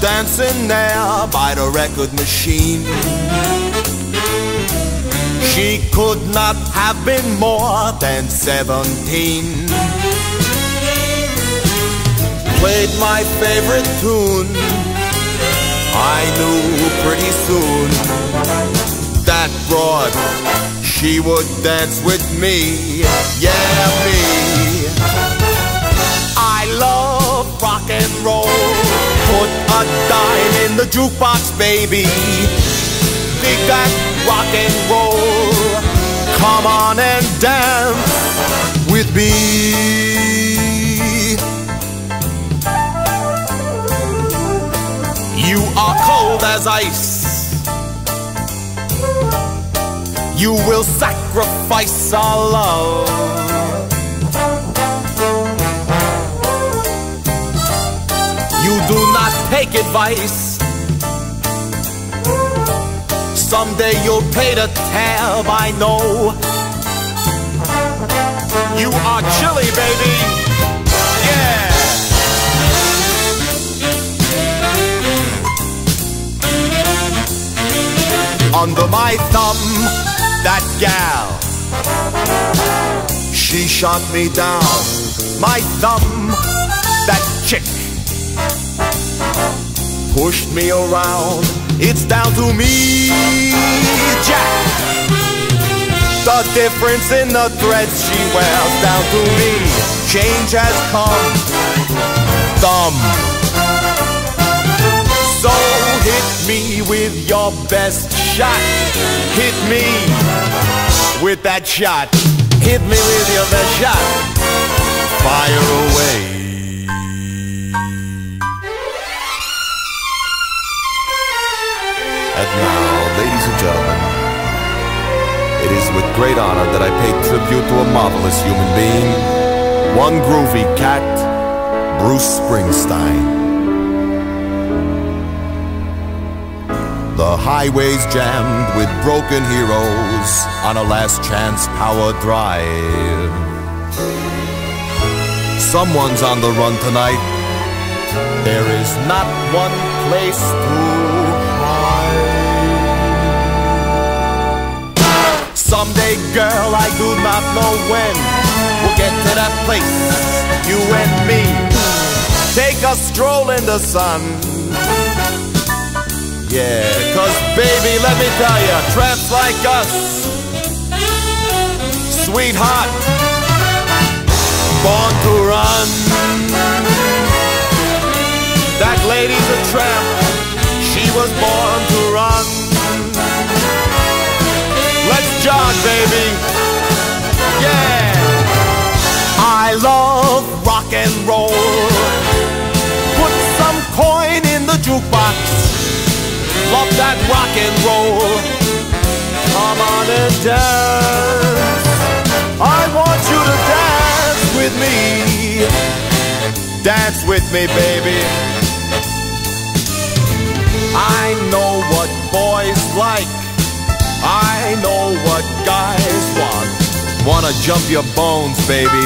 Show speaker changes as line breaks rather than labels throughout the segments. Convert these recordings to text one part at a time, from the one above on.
dancing there by the record machine. She could not have been more than 17. Played my favorite tune. I knew pretty soon that broad, she would dance with me. Yeah, me. The jukebox, baby. Dig that rock and roll. Come on and dance with me. You are cold as ice. You will sacrifice our love. You do not take advice. Someday you'll pay the tab, I know. You are chilly, baby. Yeah. Under my thumb, that gal, she shot me down. My thumb, that chick, pushed me around. It's down to me, Jack. The difference in the threads she wears down to me. Change has come. Thumb. So hit me with your best shot. Hit me with that shot. Hit me with your best shot. Fire away. With great honor that I pay tribute to a marvelous human being, one groovy cat, Bruce Springsteen. The highways jammed with broken heroes on a last chance power drive. Someone's on the run tonight. There is not one place to Someday, girl, I do not know when we'll get to that place. You and me take a stroll in the sun. Yeah, cause baby, let me tell ya, tramps like us, sweetheart, born to run. That lady's a tramp, she was born to run. Let's baby. Yeah. I love rock and roll. Put some coin in the jukebox. Love that rock and roll. Come on and dance. I want you to dance with me. Dance with me, baby. Wanna jump your bones, baby.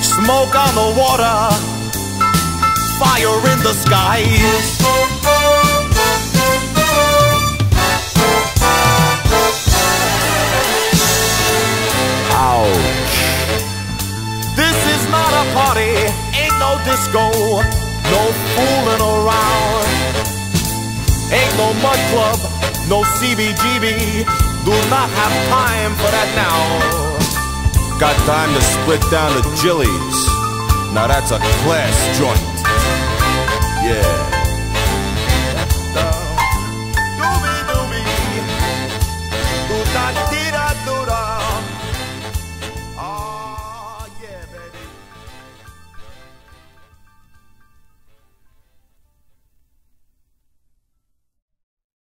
Smoke on the water. Fire in the skies. Ouch. This is not a party, ain't no disco, no fooling around. Ain't no Mudd Club, no CBGB, do not have time for that now. Got time to split down the Jilly's. Now that's a class joint. Yeah.